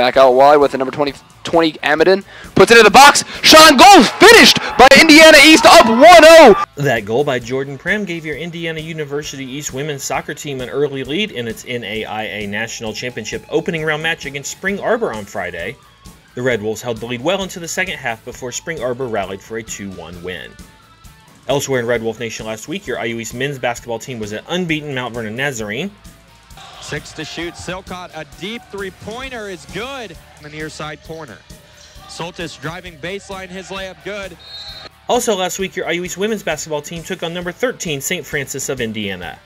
Back out wide with the number 20, 20 Amadon. Puts it in the box. Sean goal finished by Indiana East up 1-0. That goal by Jordan Prim gave your Indiana University East women's soccer team an early lead in its NAIA National Championship opening round match against Spring Arbor on Friday. The Red Wolves held the lead well into the second half before Spring Arbor rallied for a 2-1 win. Elsewhere in Red Wolf Nation last week, your IU East men's basketball team was at unbeaten Mount Vernon Nazarene. Six to shoot. Silcott, a deep three-pointer is good in the near side corner. Soltis driving baseline, his layup good. Also last week, your IU East women's basketball team took on number 13 St. Francis of Indiana.